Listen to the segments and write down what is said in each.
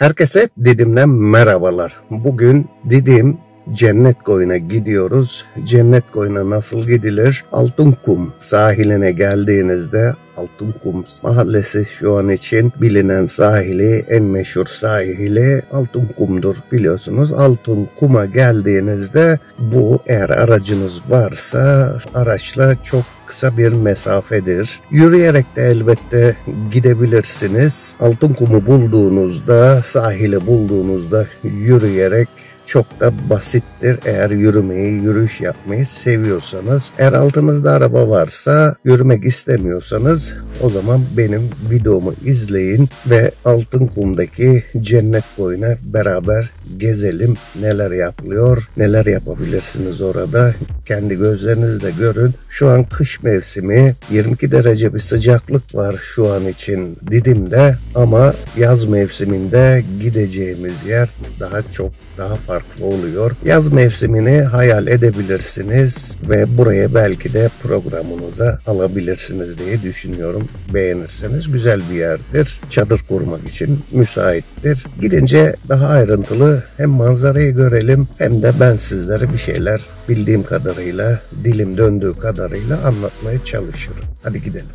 Herkese Didim'den merhabalar. Bugün Didim Cennet Koyu'na gidiyoruz. Cennet Koyu'na nasıl gidilir? Altınkum sahiline geldiğinizde Altınkum mahallesi şu an için bilinen sahili, en meşhur sahili Altınkum'dur biliyorsunuz. Altınkum'a geldiğinizde bu eğer aracınız varsa araçla çok kısa bir mesafedir. Yürüyerek de elbette gidebilirsiniz. Altınkum'u bulduğunuzda, sahili bulduğunuzda yürüyerek çok da basittir eğer yürümeyi, yürüyüş yapmayı seviyorsanız. Eğer altınızda araba varsa, yürümek istemiyorsanız o zaman benim videomu izleyin ve Altın Kum'daki cennet boyuna beraber gezelim. Neler yapılıyor, neler yapabilirsiniz orada. Kendi gözlerinizle görün. Şu an kış mevsimi 22 derece bir sıcaklık var şu an için Didim'de ama yaz mevsiminde gideceğimiz yer daha çok daha farklı oluyor. Yaz mevsimini hayal edebilirsiniz ve buraya belki de programınıza alabilirsiniz diye düşünüyorum. Beğenirseniz güzel bir yerdir. Çadır kurmak için müsaittir. Gidince daha ayrıntılı hem manzarayı görelim hem de ben sizlere bir şeyler bildiğim kadarıyla, dilim döndüğü kadarıyla anlatmaya çalışırım. Hadi gidelim.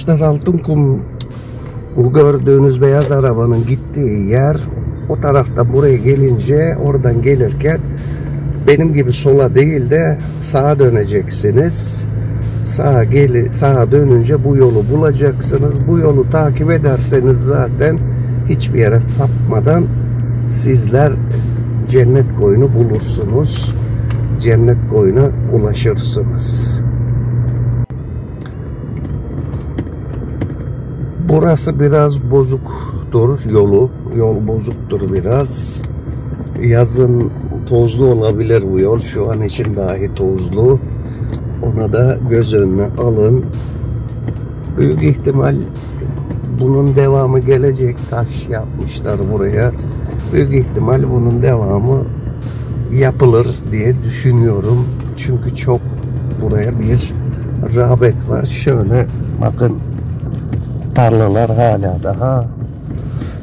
Arkadaşlar Altınkum bu gördüğünüz beyaz arabanın gittiği yer o tarafta buraya gelince oradan gelirken benim gibi sola değil de sağa döneceksiniz. Sağa geli sağa dönünce bu yolu bulacaksınız. Bu yolu takip ederseniz zaten hiçbir yere sapmadan sizler cennet koyunu bulursunuz. Cennet koyuna ulaşırsınız. Burası biraz bozuktur yolu. Yol bozuktur biraz. Yazın tozlu olabilir bu yol. Şu an için dahi tozlu. Ona da göz önüne alın. Büyük ihtimal bunun devamı gelecek. Taş yapmışlar buraya. Büyük ihtimal bunun devamı yapılır diye düşünüyorum. Çünkü çok buraya bir rağbet var. Şöyle bakın tarlalar hala daha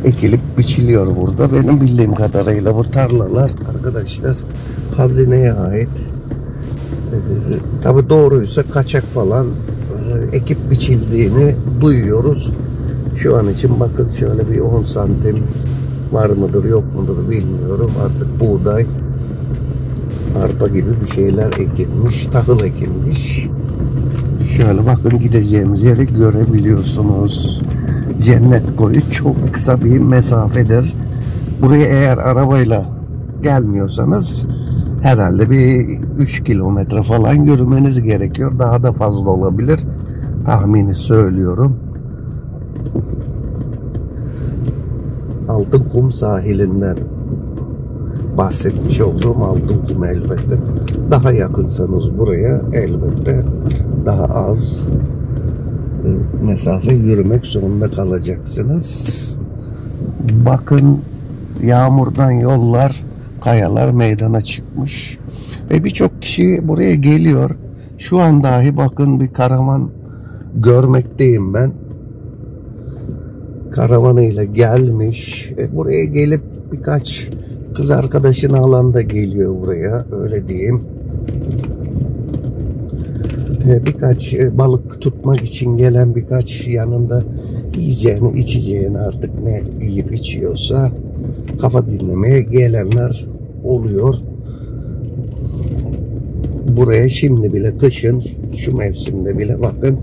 ekilip biçiliyor burada. Benim bildiğim kadarıyla bu tarlalar arkadaşlar hazineye ait. Ee, Tabi doğruysa kaçak falan e, ekip biçildiğini duyuyoruz. Şu an için bakın şöyle bir 10 santim var mıdır yok mudur bilmiyorum. Artık buğday arpa gibi bir şeyler ekilmiş, tahıl ekilmiş. Şöyle bakın gideceğimiz yeri görebiliyorsunuz. Cennet koyu çok kısa bir mesafedir. Buraya eğer arabayla gelmiyorsanız herhalde bir 3 kilometre falan yürümeniz gerekiyor. Daha da fazla olabilir. Tahmini söylüyorum. Altın kum sahilinden bahsetmiş olduğum altın kum elbette. Daha yakınsanız buraya elbette daha az e, mesafe yürümek zorunda kalacaksınız. Bakın yağmurdan yollar, kayalar meydana çıkmış. Ve birçok kişi buraya geliyor. Şu an dahi bakın bir karavan görmekteyim ben. Karavanıyla gelmiş. E, buraya gelip birkaç kız arkadaşını alan da geliyor buraya. Öyle diyeyim. E, birkaç e, balık tutmak için gelen birkaç yanında yiyeceğini içeceğini artık ne yiyip içiyorsa kafa dinlemeye gelenler oluyor. Buraya şimdi bile kışın şu mevsimde bile bakın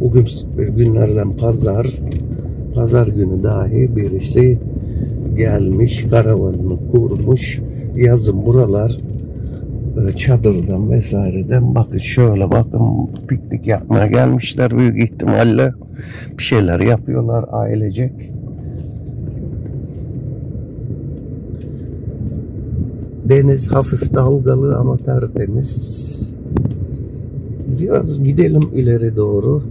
bugün günlerden pazar pazar günü dahi birisi gelmiş karavanını kurmuş yazın buralar e, çadırdan vesaireden bakın şöyle bakın piknik yapmaya gelmişler büyük ihtimalle bir şeyler yapıyorlar ailecek. Deniz hafif dalgalı ama tertemiz. Biraz gidelim ileri doğru.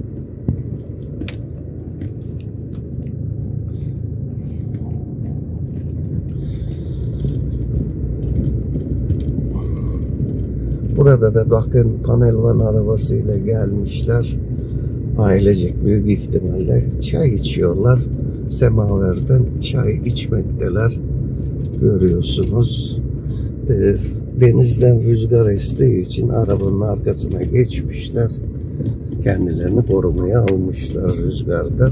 Burada da bakın panelvan arabasıyla gelmişler. Ailecek büyük ihtimalle çay içiyorlar. Semaverden çay içmekteler. Görüyorsunuz. Ee, denizden rüzgar estiği için arabanın arkasına geçmişler. Kendilerini korumaya almışlar rüzgardan.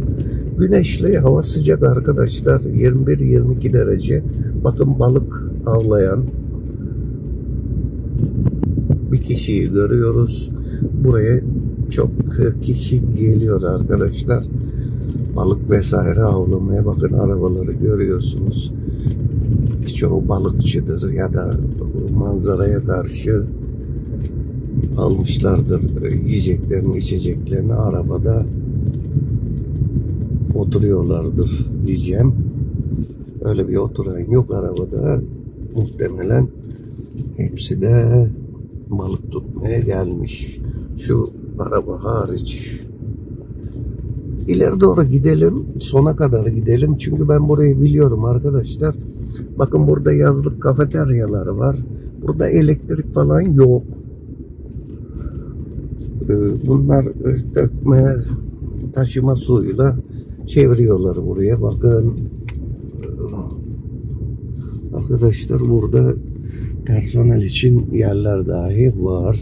Güneşli, hava sıcak arkadaşlar. 21-22 derece. Bakın balık avlayan kişiyi görüyoruz. Buraya çok kişi geliyor arkadaşlar. Balık vesaire avlamaya bakın arabaları görüyorsunuz. Çoğu balıkçıdır ya da manzaraya karşı almışlardır yiyeceklerini içeceklerini arabada oturuyorlardır diyeceğim. Öyle bir oturan yok arabada. Muhtemelen hepsi de balık tutmaya gelmiş. Şu araba hariç. İleri doğru gidelim. Sona kadar gidelim. Çünkü ben burayı biliyorum arkadaşlar. Bakın burada yazlık kafeteryalar var. Burada elektrik falan yok. Ee, bunlar dökme, taşıma suyuyla çeviriyorlar buraya. Bakın arkadaşlar burada personel için yerler dahi var.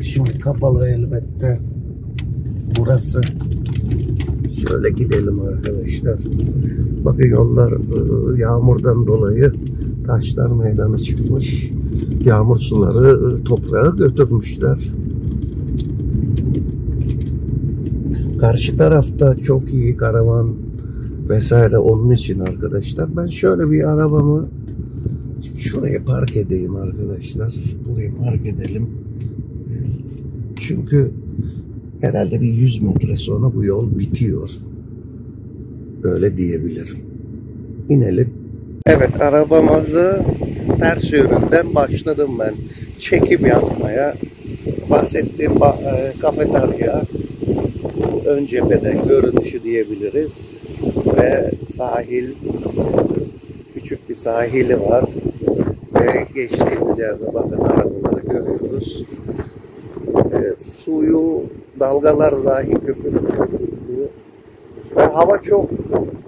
Şimdi kapalı elbette. Burası. Şöyle gidelim arkadaşlar. Bakın yollar e, yağmurdan dolayı taşlar meydana çıkmış. Yağmur suları e, toprağa götürmüşler. Karşı tarafta çok iyi karavan vesaire onun için arkadaşlar. Ben şöyle bir arabamı şuraya park edeyim arkadaşlar. Buraya park edelim. Çünkü herhalde bir 100 metre sonra bu yol bitiyor. Öyle diyebilirim. İnelim. Evet arabamızı ters yönünden başladım ben. Çekim yapmaya. Bahsettiğim e, kafeterya ön cepheden görünüşü diyebiliriz. Ve sahil küçük bir sahili var. Ve geçtiğimiz yerde bakın arabaları görüyoruz. E, suyu dalgalar dahi köpürüp köpürüyor. Ve hava çok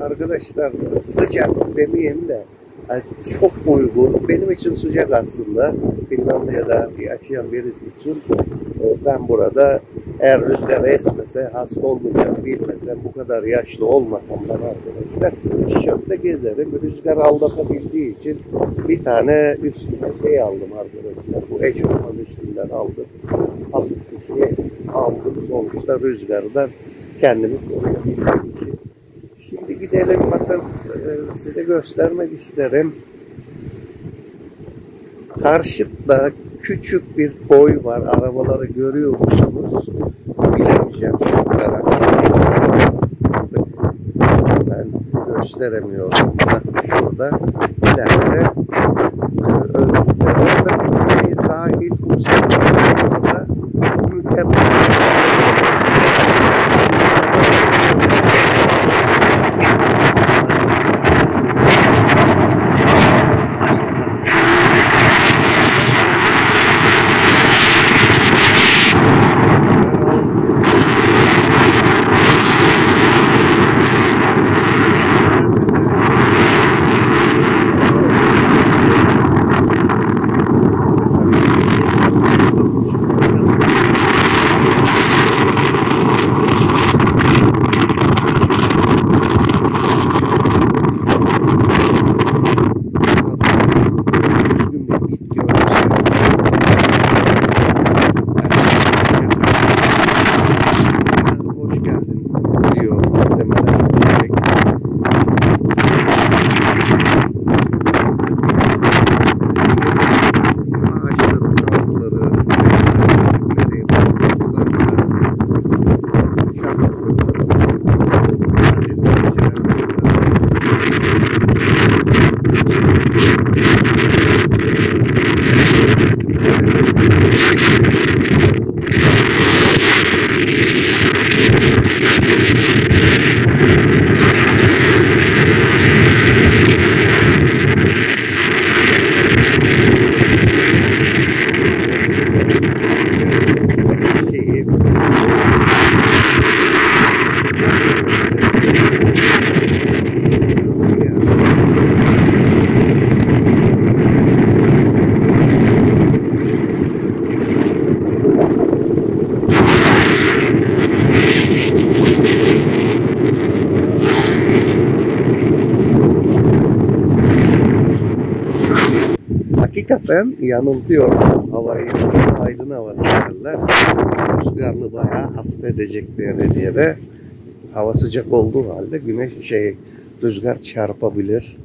arkadaşlar sıcak demeyeyim de yani çok uygun. Benim için sıcak aslında. Finlandiya'da yaşayan birisi için e, ben burada eğer rüzgar esmese, hasta olmayacağım bilmesem, bu kadar yaşlı olmasam ben arkadaşlar tişörtle gezerim. Rüzgar aldatabildiği için bir tane üstüne şey aldım arkadaşlar. Bu eşofman üstünden aldım. Hafif bir şey aldım. Sonuçta rüzgardan kendimi koruyabildiğim için. Şimdi gidelim bakın e, size göstermek isterim. Karşıtta küçük bir koy var. Arabaları görüyor musunuz? Bilemeyeceğim şu tarafta. Ben gösteremiyorum. Şurada ileride yanıltıyor. Havayı aydın havası derler. Rüzgarlı bayağı hasta edecek derecede hava sıcak olduğu halde güneş şey rüzgar çarpabilir.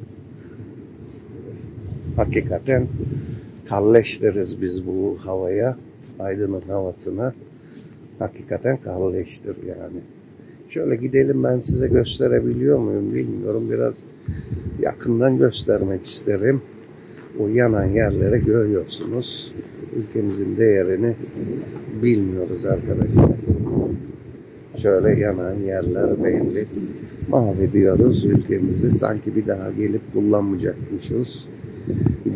Hakikaten kalleş biz bu havaya. Aydın'ın havasına. Hakikaten kalleştir yani. Şöyle gidelim ben size gösterebiliyor muyum bilmiyorum. Biraz yakından göstermek isterim. O yanan yerleri görüyorsunuz. Ülkemizin değerini bilmiyoruz arkadaşlar. Şöyle yanan yerler belli. Mahvediyoruz ülkemizi. Sanki bir daha gelip kullanmayacakmışız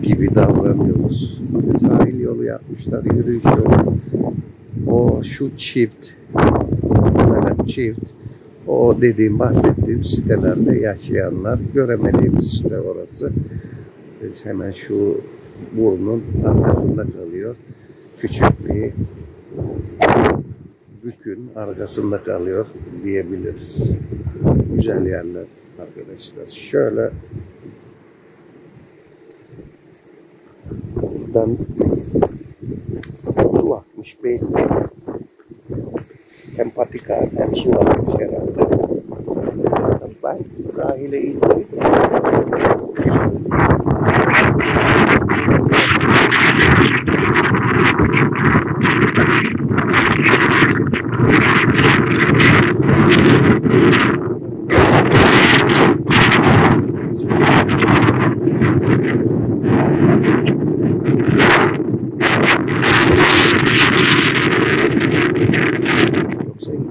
gibi davranıyoruz. Sahil yolu yapmışlar, yürüyüş yolu. O şu çift, muhtemelen çift, o dediğim bahsettiğim sitelerde yaşayanlar göremediğimiz site orası. Hemen şu burnun arkasında kalıyor. Küçük bir bükün arkasında kalıyor diyebiliriz. Güzel yerler arkadaşlar. Şöyle buradan su akmış belli. Hem patika hem su akmış herhalde. Ben sahile inmeyi. Yoksa iyi.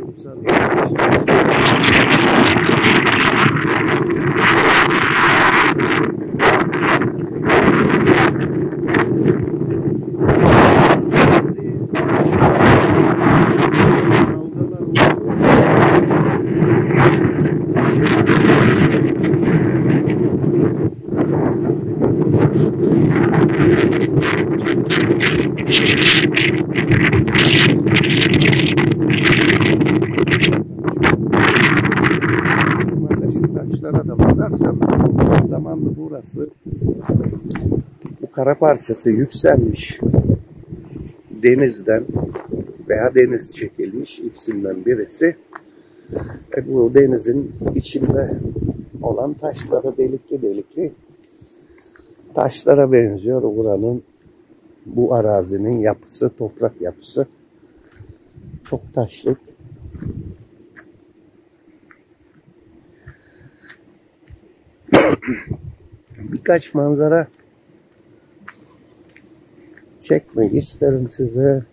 Kumsal yapmışlar. Dalgalar oluyor. ihtimalle şu taşlara da bakarsanız zamanlı burası bu kara parçası yükselmiş denizden veya deniz çekilmiş ikisinden birisi. E bu denizin içinde olan taşlara delikli delikli taşlara benziyor. Buranın bu arazinin yapısı toprak yapısı çok taşlık birkaç manzara çekmek isterim size.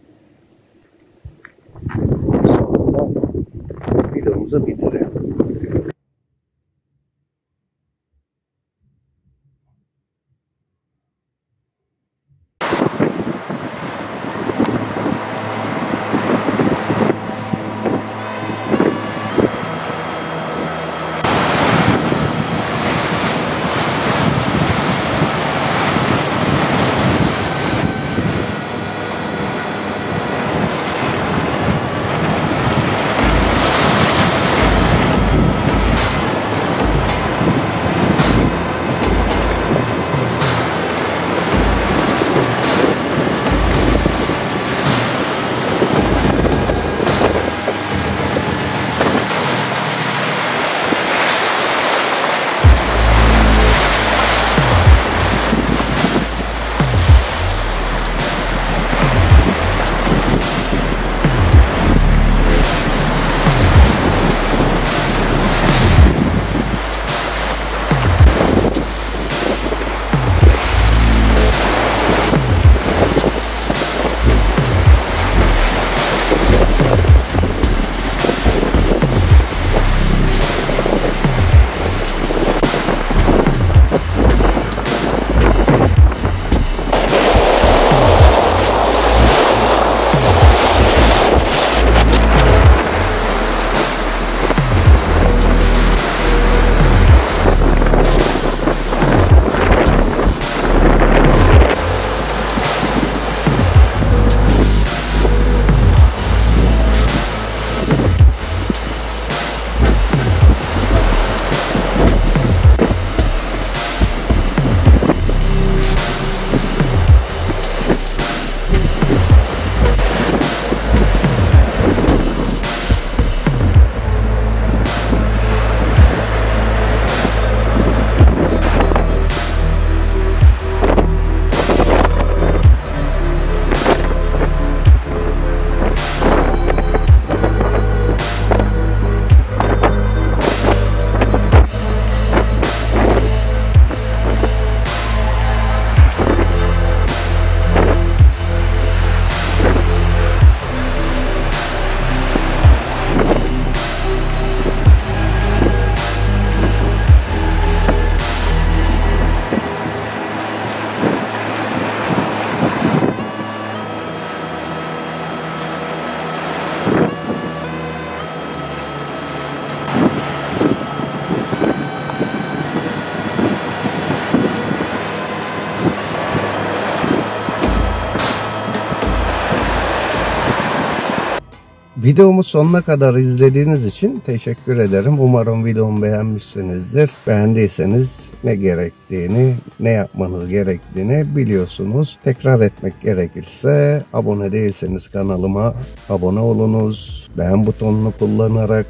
Videomu sonuna kadar izlediğiniz için teşekkür ederim. Umarım videomu beğenmişsinizdir. Beğendiyseniz ne gerektiğini, ne yapmanız gerektiğini biliyorsunuz. Tekrar etmek gerekirse abone değilseniz kanalıma abone olunuz. Beğen butonunu kullanarak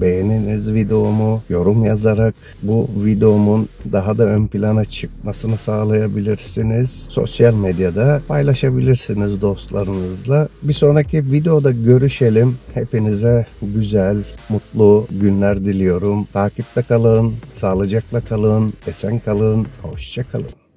beğeniniz videomu, yorum yazarak bu videomun daha da ön plana çıkmasını sağlayabilirsiniz. Sosyal medyada paylaşabilirsiniz dostlarınızla. Bir sonraki videoda görüşelim. Hepinize güzel, mutlu günler diliyorum. Takipte kalın, sağlıcakla kalın, esen kalın, hoşça kalın.